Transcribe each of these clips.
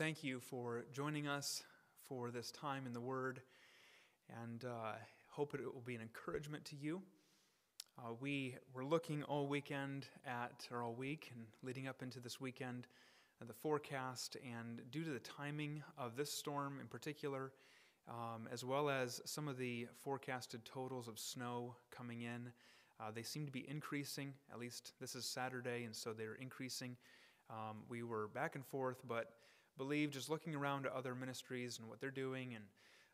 thank you for joining us for this time in the Word, and uh, hope it will be an encouragement to you. Uh, we were looking all weekend at, or all week, and leading up into this weekend, at the forecast, and due to the timing of this storm in particular, um, as well as some of the forecasted totals of snow coming in, uh, they seem to be increasing. At least this is Saturday, and so they're increasing. Um, we were back and forth, but believe just looking around at other ministries and what they're doing and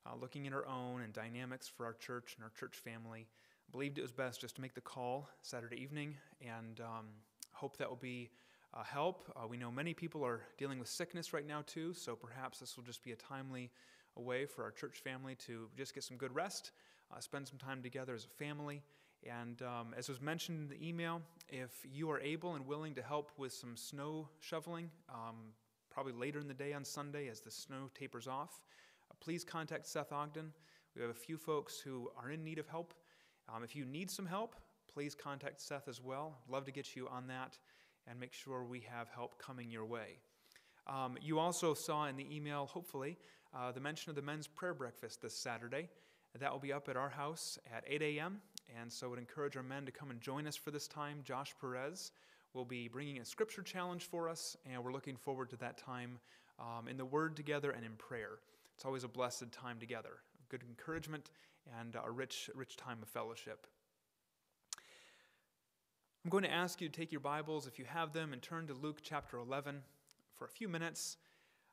uh, looking at our own and dynamics for our church and our church family, believed it was best just to make the call Saturday evening and um, hope that will be uh, help. Uh, we know many people are dealing with sickness right now, too, so perhaps this will just be a timely way for our church family to just get some good rest, uh, spend some time together as a family. And um, as was mentioned in the email, if you are able and willing to help with some snow shoveling, um, probably later in the day on Sunday as the snow tapers off, uh, please contact Seth Ogden. We have a few folks who are in need of help. Um, if you need some help, please contact Seth as well. Love to get you on that and make sure we have help coming your way. Um, you also saw in the email, hopefully, uh, the mention of the men's prayer breakfast this Saturday. That will be up at our house at 8 a.m. And so I would encourage our men to come and join us for this time. Josh Perez will be bringing a scripture challenge for us, and we're looking forward to that time um, in the Word together and in prayer. It's always a blessed time together, good encouragement, and a rich, rich time of fellowship. I'm going to ask you to take your Bibles, if you have them, and turn to Luke chapter 11 for a few minutes.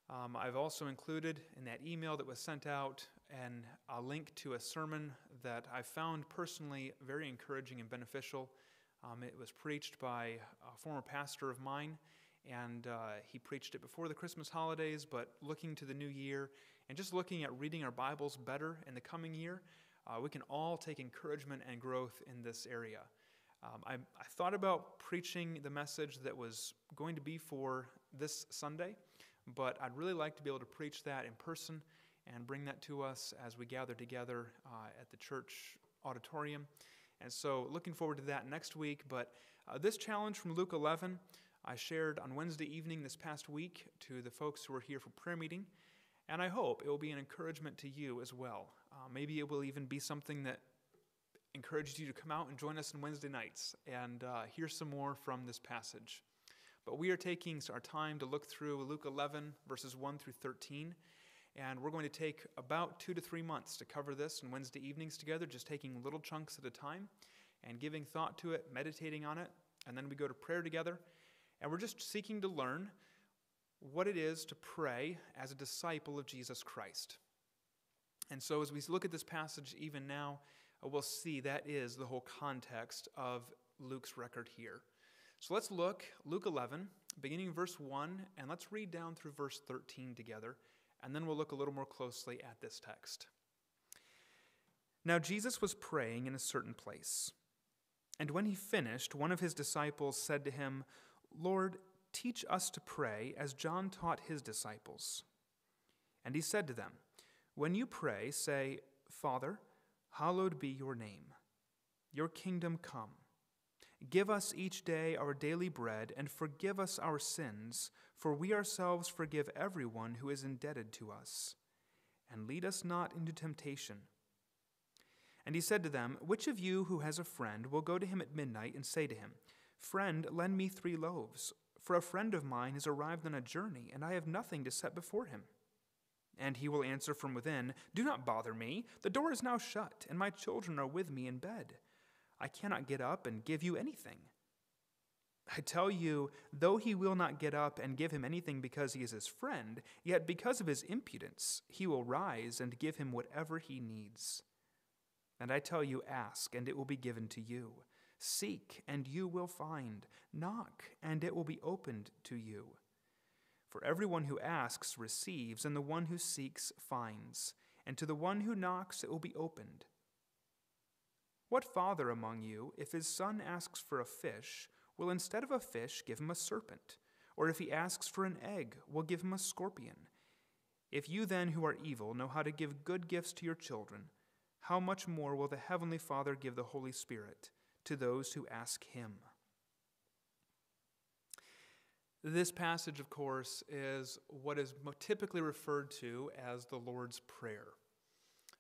Um, I've also included in that email that was sent out and a link to a sermon that I found personally very encouraging and beneficial. Um, it was preached by a former pastor of mine, and uh, he preached it before the Christmas holidays, but looking to the new year and just looking at reading our Bibles better in the coming year, uh, we can all take encouragement and growth in this area. Um, I, I, thought about preaching the message that was going to be for this Sunday, but I'd really like to be able to preach that in person and bring that to us as we gather together uh, at the church auditorium. And so, looking forward to that next week. But uh, this challenge from Luke 11, I shared on Wednesday evening this past week to the folks who were here for prayer meeting. And I hope it will be an encouragement to you as well. Uh, maybe it will even be something that encourages you to come out and join us on Wednesday nights and uh, hear some more from this passage. But we are taking our time to look through Luke 11, verses 1 through 13. And we're going to take about two to three months to cover this on Wednesday evenings together, just taking little chunks at a time and giving thought to it, meditating on it. And then we go to prayer together. And we're just seeking to learn what it is to pray as a disciple of Jesus Christ. And so, as we look at this passage even now, uh, we'll see that is the whole context of Luke's record here. So let's look, Luke 11, beginning verse 1, and let's read down through verse 13 together and then we'll look a little more closely at this text. Now, Jesus was praying in a certain place. And when he finished, one of his disciples said to him, Lord, teach us to pray as John taught his disciples. And he said to them, When you pray, say, Father, hallowed be your name. Your kingdom come. Give us each day our daily bread, and forgive us our sins for we ourselves forgive everyone who is indebted to us. And lead us not into temptation. And he said to them, Which of you who has a friend will go to him at midnight and say to him, Friend, lend me three loaves, for a friend of mine has arrived on a journey, and I have nothing to set before him? And he will answer from within, Do not bother me. The door is now shut, and my children are with me in bed. I cannot get up and give you anything. I tell you, though he will not get up and give him anything because he is his friend, yet because of his impudence, he will rise and give him whatever he needs. And I tell you, ask, and it will be given to you. Seek, and you will find. Knock, and it will be opened to you. For everyone who asks receives, and the one who seeks finds, and to the one who knocks it will be opened. What father among you, if his son asks for a fish, will instead of a fish give him a serpent? Or if he asks for an egg, will give him a scorpion? If you then, who are evil, know how to give good gifts to your children, how much more will the Heavenly Father give the Holy Spirit to those who ask him? This passage, of course, is what is typically referred to as the Lord's Prayer.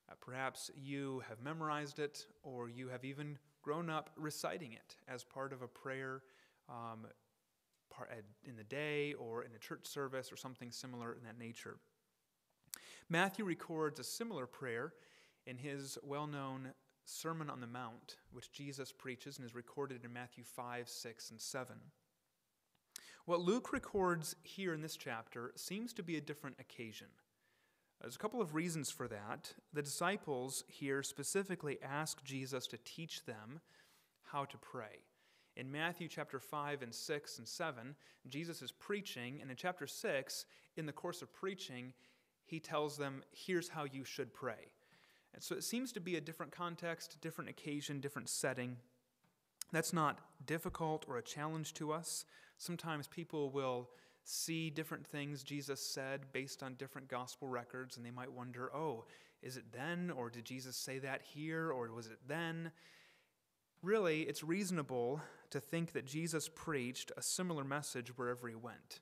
Uh, perhaps you have memorized it, or you have even grown up reciting it as part of a prayer um, in the day or in a church service or something similar in that nature. Matthew records a similar prayer in his well known Sermon on the Mount, which Jesus preaches and is recorded in Matthew 5, 6, and 7. What Luke records here in this chapter seems to be a different occasion. There's a couple of reasons for that. The disciples here specifically ask Jesus to teach them how to pray. In Matthew chapter 5 and 6 and 7, Jesus is preaching, and in chapter 6, in the course of preaching, he tells them, here's how you should pray. And so it seems to be a different context, different occasion, different setting. That's not difficult or a challenge to us. Sometimes people will see different things Jesus said based on different gospel records, and they might wonder, oh, is it then? Or did Jesus say that here? Or was it then? Really, it's reasonable to think that Jesus preached a similar message wherever he went.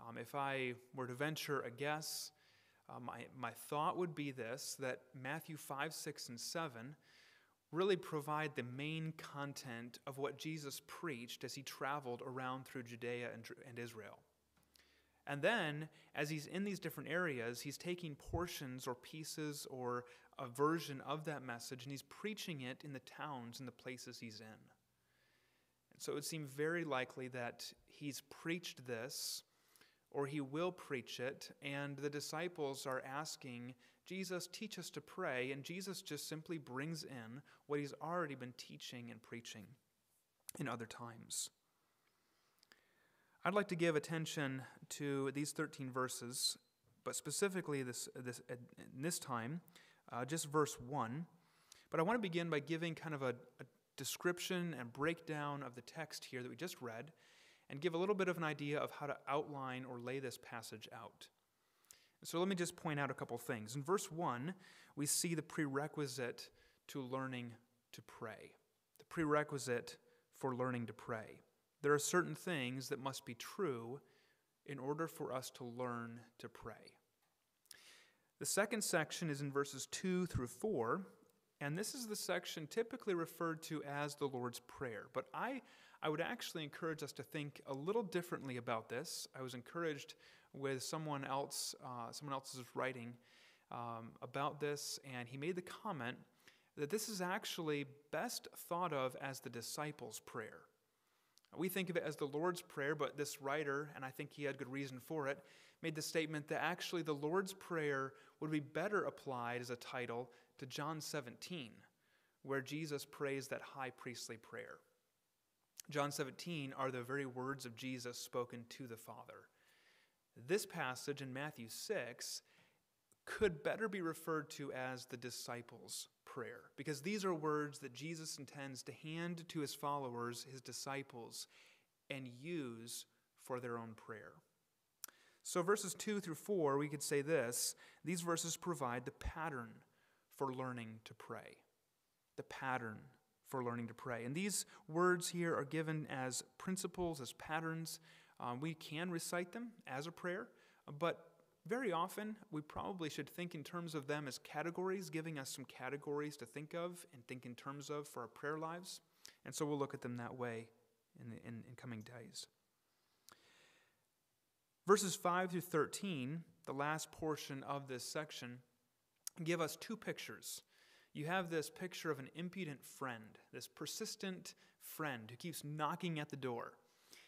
Um, if I were to venture a guess, uh, my, my thought would be this that Matthew 5, 6, and 7 really provide the main content of what Jesus preached as he traveled around through Judea and, and Israel. And then, as he's in these different areas, he's taking portions or pieces or a version of that message and he's preaching it in the towns and the places he's in. And so it would seem very likely that he's preached this or he will preach it, and the disciples are asking, Jesus, teach us to pray, and Jesus just simply brings in what he's already been teaching and preaching in other times. I'd like to give attention to these 13 verses, but specifically this, this, in this time, uh, just verse 1. But I want to begin by giving kind of a, a description and breakdown of the text here that we just read and give a little bit of an idea of how to outline or lay this passage out. So let me just point out a couple things. In verse 1, we see the prerequisite to learning to pray. The prerequisite for learning to pray. There are certain things that must be true in order for us to learn to pray. The second section is in verses 2 through 4, and this is the section typically referred to as the Lord's Prayer. But I, I would actually encourage us to think a little differently about this. I was encouraged with someone else, uh, someone else's writing um, about this, and he made the comment that this is actually best thought of as the disciples' prayer. We think of it as the Lord's Prayer, but this writer, and I think he had good reason for it, made the statement that actually the Lord's Prayer would be better applied as a title to John 17, where Jesus prays that high priestly prayer. John 17 are the very words of Jesus spoken to the Father. This passage in Matthew 6 could better be referred to as the disciples' prayer, because these are words that Jesus intends to hand to his followers, his disciples, and use for their own prayer. So, verses 2 through 4, we could say this these verses provide the pattern for learning to pray. The pattern for learning to pray. And these words here are given as principles, as patterns. Um, we can recite them as a prayer, but very often we probably should think in terms of them as categories, giving us some categories to think of and think in terms of for our prayer lives. And so we'll look at them that way in, the, in, in coming days. Verses 5 through 13, the last portion of this section, give us two pictures you have this picture of an impudent friend, this persistent friend who keeps knocking at the door.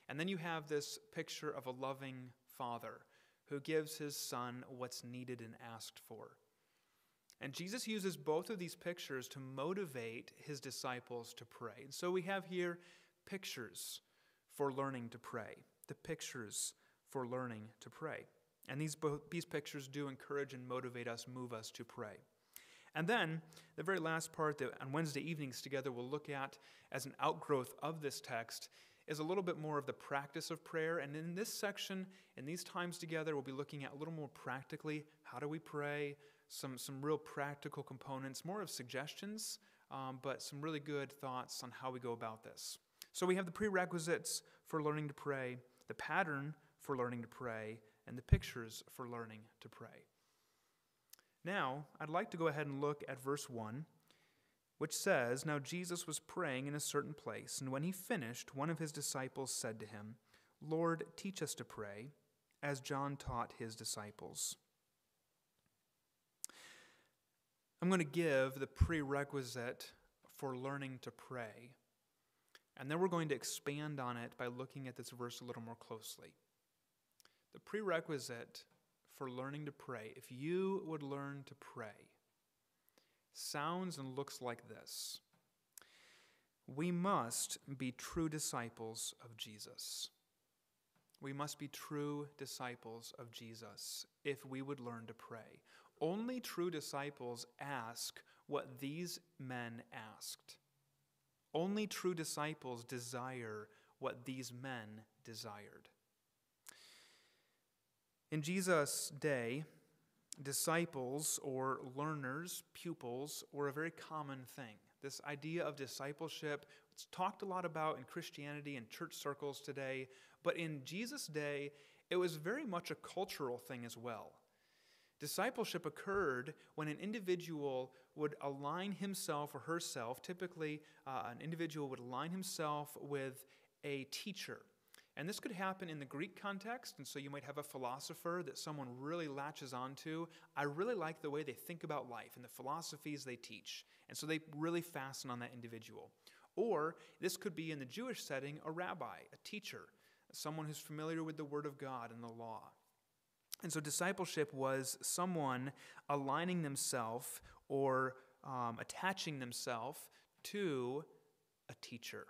And then you have this picture of a loving father who gives his son what's needed and asked for. And Jesus uses both of these pictures to motivate his disciples to pray. And so we have here pictures for learning to pray, the pictures for learning to pray. And these, both, these pictures do encourage and motivate us, move us to pray. And then the very last part that on Wednesday evenings together we'll look at as an outgrowth of this text is a little bit more of the practice of prayer. And in this section, in these times together, we'll be looking at a little more practically how do we pray, some, some real practical components, more of suggestions, um, but some really good thoughts on how we go about this. So we have the prerequisites for learning to pray, the pattern for learning to pray, and the pictures for learning to pray. Now, I'd like to go ahead and look at verse 1, which says Now Jesus was praying in a certain place, and when he finished, one of his disciples said to him, Lord, teach us to pray, as John taught his disciples. I'm going to give the prerequisite for learning to pray, and then we're going to expand on it by looking at this verse a little more closely. The prerequisite for learning to pray, if you would learn to pray, sounds and looks like this We must be true disciples of Jesus. We must be true disciples of Jesus if we would learn to pray. Only true disciples ask what these men asked. Only true disciples desire what these men desired. In Jesus' day, disciples or learners, pupils, were a very common thing. This idea of discipleship, it's talked a lot about in Christianity and church circles today, but in Jesus' day, it was very much a cultural thing as well. Discipleship occurred when an individual would align himself or herself, typically, uh, an individual would align himself with a teacher. And this could happen in the Greek context, and so you might have a philosopher that someone really latches onto. I really like the way they think about life and the philosophies they teach, and so they really fasten on that individual. Or this could be in the Jewish setting a rabbi, a teacher, someone who's familiar with the Word of God and the law. And so discipleship was someone aligning themselves or um, attaching themselves to a teacher.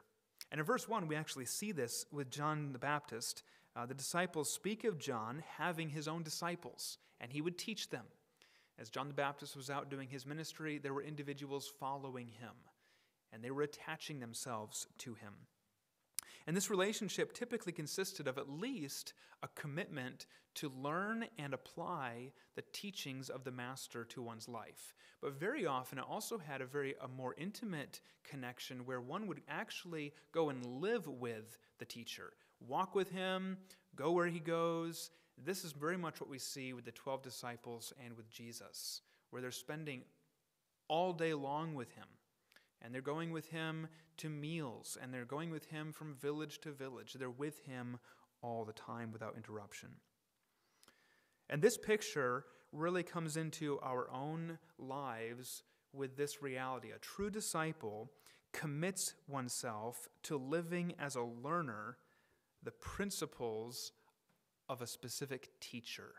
And in verse 1, we actually see this with John the Baptist. Uh, the disciples speak of John having his own disciples, and he would teach them. As John the Baptist was out doing his ministry, there were individuals following him, and they were attaching themselves to him. And this relationship typically consisted of at least a commitment to learn and apply the teachings of the master to one's life. But very often it also had a very a more intimate connection where one would actually go and live with the teacher, walk with him, go where he goes. This is very much what we see with the 12 disciples and with Jesus, where they're spending all day long with him and they're going with him to meals, and they're going with him from village to village. They're with him all the time without interruption. And this picture really comes into our own lives with this reality. A true disciple commits oneself to living as a learner the principles of a specific teacher.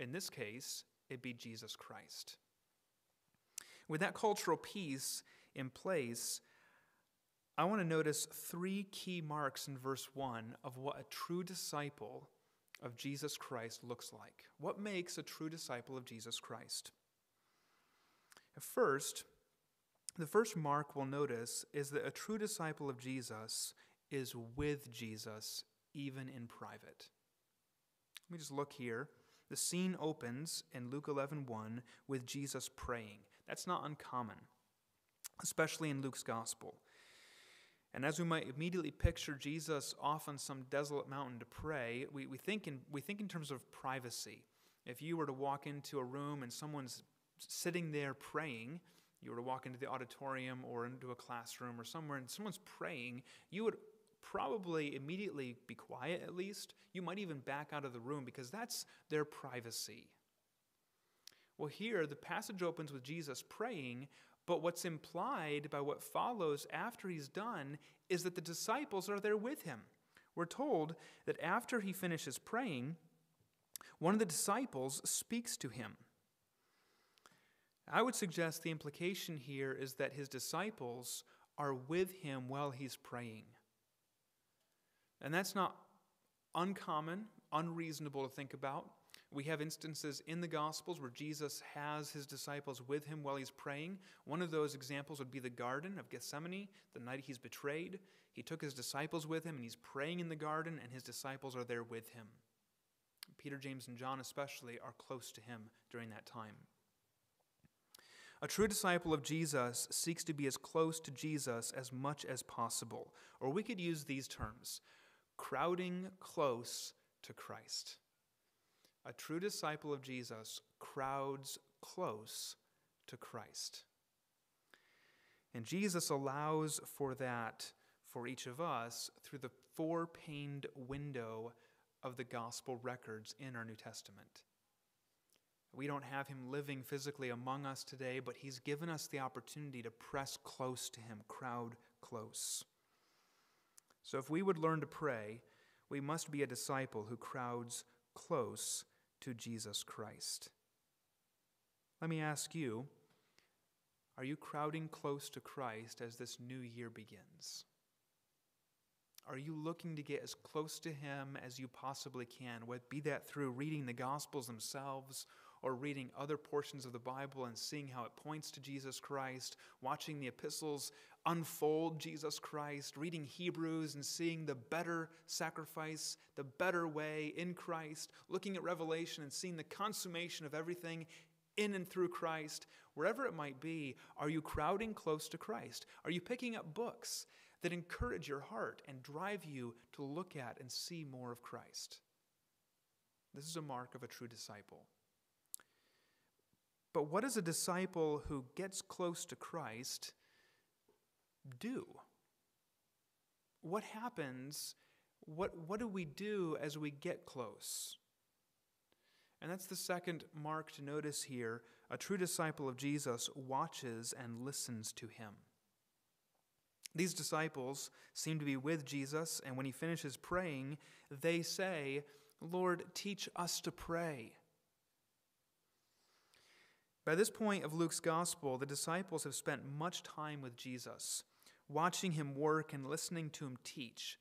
In this case, it be Jesus Christ. With that cultural piece in place, I want to notice three key marks in verse 1 of what a true disciple of Jesus Christ looks like. What makes a true disciple of Jesus Christ? First, the first mark we'll notice is that a true disciple of Jesus is with Jesus even in private. Let me just look here. The scene opens in Luke 11:1 1, with Jesus praying. That's not uncommon, especially in Luke's gospel. And as we might immediately picture Jesus off on some desolate mountain to pray, we, we, think in, we think in terms of privacy. If you were to walk into a room and someone's sitting there praying, you were to walk into the auditorium or into a classroom or somewhere and someone's praying, you would probably immediately be quiet at least. You might even back out of the room because that's their privacy. Well, here the passage opens with Jesus praying, but what's implied by what follows after he's done is that the disciples are there with him. We're told that after he finishes praying, one of the disciples speaks to him. I would suggest the implication here is that his disciples are with him while he's praying. And that's not uncommon, unreasonable to think about. We have instances in the Gospels where Jesus has his disciples with him while he's praying. One of those examples would be the Garden of Gethsemane, the night he's betrayed. He took his disciples with him and he's praying in the garden, and his disciples are there with him. Peter, James, and John, especially, are close to him during that time. A true disciple of Jesus seeks to be as close to Jesus as much as possible. Or we could use these terms crowding close to Christ. A true disciple of Jesus crowds close to Christ. And Jesus allows for that for each of us through the four paned window of the gospel records in our New Testament. We don't have him living physically among us today, but he's given us the opportunity to press close to him, crowd close. So if we would learn to pray, we must be a disciple who crowds close to Jesus Christ. Let me ask you are you crowding close to Christ as this new year begins? Are you looking to get as close to Him as you possibly can, be that through reading the Gospels themselves or reading other portions of the Bible and seeing how it points to Jesus Christ, watching the epistles unfold Jesus Christ, reading Hebrews and seeing the better sacrifice, the better way in Christ, looking at Revelation and seeing the consummation of everything in and through Christ, wherever it might be, are you crowding close to Christ? Are you picking up books that encourage your heart and drive you to look at and see more of Christ? This is a mark of a true disciple. But what does a disciple who gets close to Christ do? What happens? What, what do we do as we get close? And that's the second mark to notice here. A true disciple of Jesus watches and listens to him. These disciples seem to be with Jesus, and when he finishes praying, they say, Lord, teach us to pray. By this point of Luke's gospel, the disciples have spent much time with Jesus, watching him work and listening to him teach.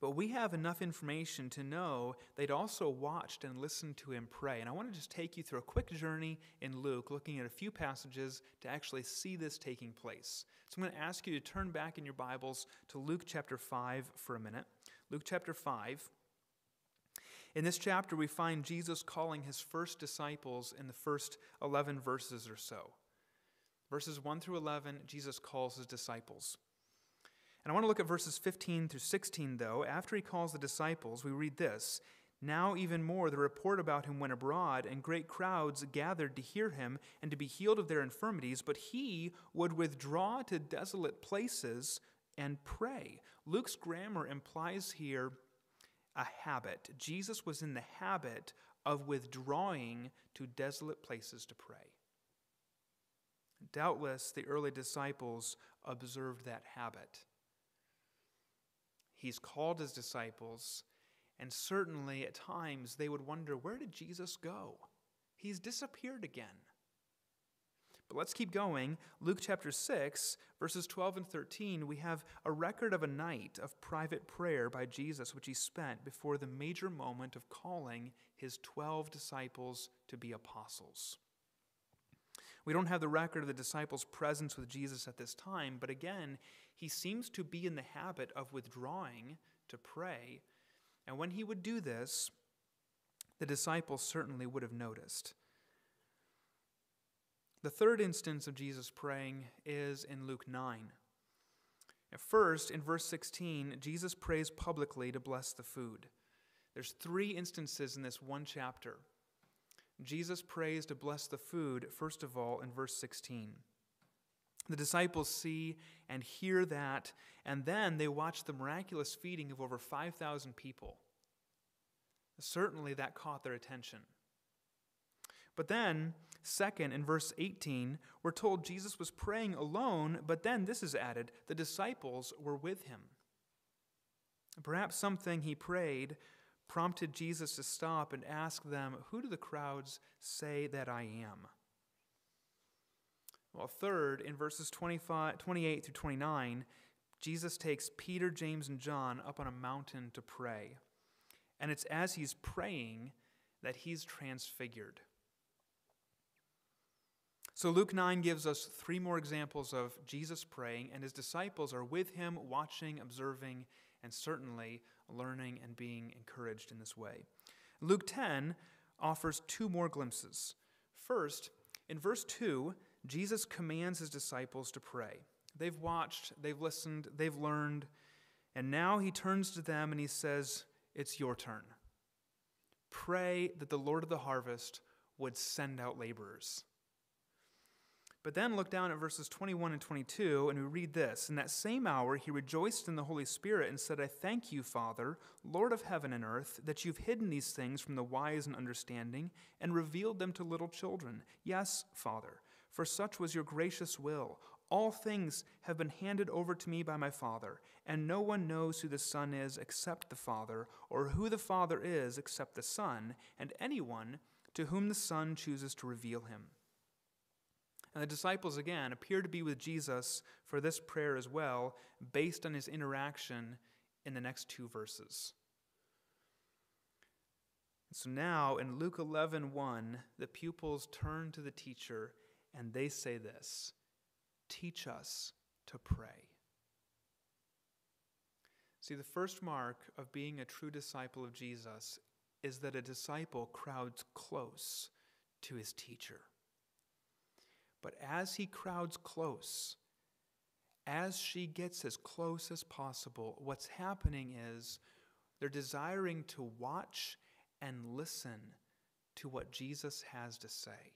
But we have enough information to know they'd also watched and listened to him pray. And I want to just take you through a quick journey in Luke, looking at a few passages to actually see this taking place. So I'm going to ask you to turn back in your Bibles to Luke chapter 5 for a minute. Luke chapter 5. In this chapter, we find Jesus calling his first disciples in the first 11 verses or so. Verses 1 through 11, Jesus calls his disciples. And I want to look at verses 15 through 16, though. After he calls the disciples, we read this Now, even more, the report about him went abroad, and great crowds gathered to hear him and to be healed of their infirmities, but he would withdraw to desolate places and pray. Luke's grammar implies here a habit. Jesus was in the habit of withdrawing to desolate places to pray. Doubtless, the early disciples observed that habit. He's called his disciples, and certainly at times they would wonder where did Jesus go? He's disappeared again. But let's keep going. Luke chapter 6, verses 12 and 13, we have a record of a night of private prayer by Jesus, which he spent before the major moment of calling his 12 disciples to be apostles. We don't have the record of the disciples' presence with Jesus at this time, but again, he seems to be in the habit of withdrawing to pray. And when he would do this, the disciples certainly would have noticed. The third instance of Jesus praying is in Luke 9. At first, in verse 16, Jesus prays publicly to bless the food. There's three instances in this one chapter. Jesus prays to bless the food, first of all, in verse 16. The disciples see and hear that, and then they watch the miraculous feeding of over 5,000 people. Certainly, that caught their attention. But then, second, in verse 18, we're told Jesus was praying alone, but then this is added the disciples were with him. Perhaps something he prayed prompted Jesus to stop and ask them, Who do the crowds say that I am? Well, third, in verses 25, 28 through 29, Jesus takes Peter, James, and John up on a mountain to pray. And it's as he's praying that he's transfigured. So Luke 9 gives us three more examples of Jesus praying, and his disciples are with him, watching, observing, and certainly learning and being encouraged in this way. Luke 10 offers two more glimpses. First, in verse 2, Jesus commands his disciples to pray. They've watched, they've listened, they've learned, And now he turns to them and he says, It's your turn. Pray that the Lord of the harvest would send out laborers. But then look down at verses 21 and 22, and we read this In that same hour, he rejoiced in the Holy Spirit and said, I thank you, Father, Lord of heaven and earth, that you've hidden these things from the wise and understanding and revealed them to little children. Yes, Father, for such was your gracious will. All things have been handed over to me by my Father, and no one knows who the Son is except the Father, or who the Father is except the Son, and anyone to whom the Son chooses to reveal him. And the disciples, again, appear to be with Jesus for this prayer as well, based on his interaction in the next two verses. So now in Luke 11 1, the pupils turn to the teacher and they say this Teach us to pray. See, the first mark of being a true disciple of Jesus is that a disciple crowds close to his teacher. But as he crowds close, as she gets as close as possible, what's happening is they're desiring to watch and listen to what Jesus has to say.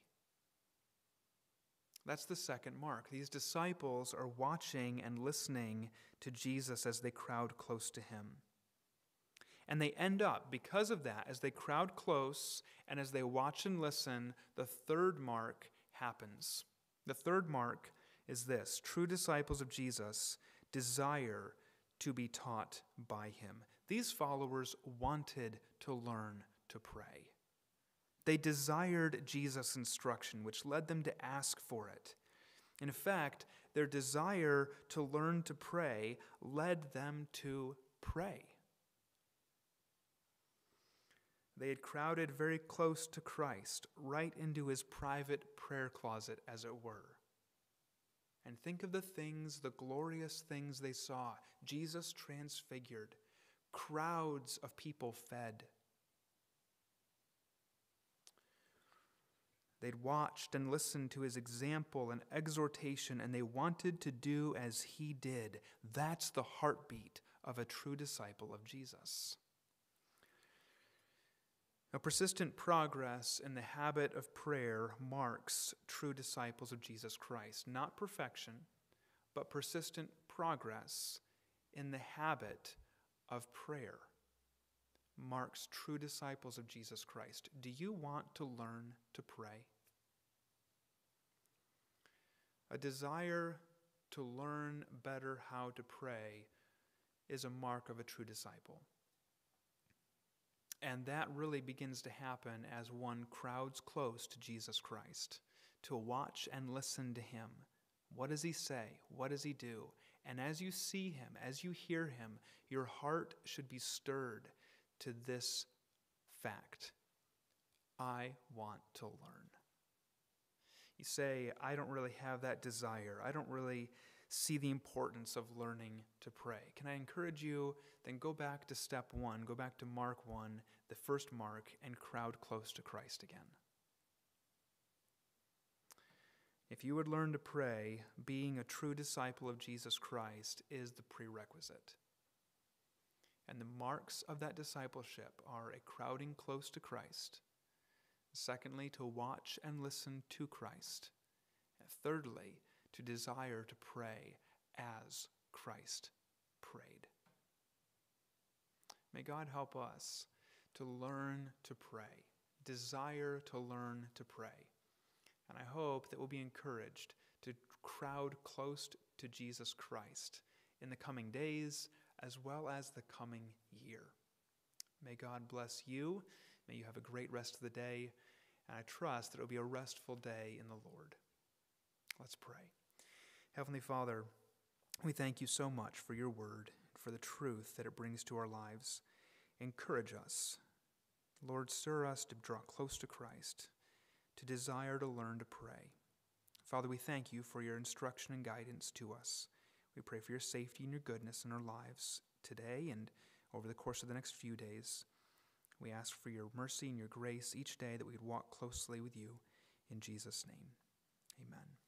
That's the second mark. These disciples are watching and listening to Jesus as they crowd close to him. And they end up, because of that, as they crowd close and as they watch and listen, the third mark happens. The third mark is this true disciples of Jesus desire to be taught by him. These followers wanted to learn to pray. They desired Jesus' instruction, which led them to ask for it. In fact, their desire to learn to pray led them to pray. They had crowded very close to Christ, right into his private prayer closet, as it were. And think of the things, the glorious things they saw Jesus transfigured, crowds of people fed They'd watched and listened to his example and exhortation, and they wanted to do as he did. That's the heartbeat of a true disciple of Jesus. Now, persistent progress in the habit of prayer marks true disciples of Jesus Christ. Not perfection, but persistent progress in the habit of prayer marks true disciples of Jesus Christ. Do you want to learn to pray? A desire to learn better how to pray is a mark of a true disciple. And that really begins to happen as one crowds close to Jesus Christ, to watch and listen to him. What does he say? What does he do? And as you see him, as you hear him, your heart should be stirred to this fact I want to learn. You say, I don't really have that desire. I don't really see the importance of learning to pray. Can I encourage you? Then go back to step one, go back to Mark 1, the first mark, and crowd close to Christ again. If you would learn to pray, being a true disciple of Jesus Christ is the prerequisite. And the marks of that discipleship are a crowding close to Christ. Secondly, to watch and listen to Christ. And thirdly, to desire to pray as Christ prayed. May God help us to learn to pray, desire to learn to pray. And I hope that we'll be encouraged to crowd close to Jesus Christ in the coming days as well as the coming year. May God bless you. May you have a great rest of the day. And I trust that it will be a restful day in the Lord. Let's pray. Heavenly Father, we thank you so much for your word for the truth that it brings to our lives. Encourage us. Lord, stir us to draw close to Christ, to desire to learn to pray. Father, we thank you for your instruction and guidance to us. We pray for your safety and your goodness in our lives today and over the course of the next few days. We ask for your mercy and your grace each day that we would walk closely with you. In Jesus' name, amen.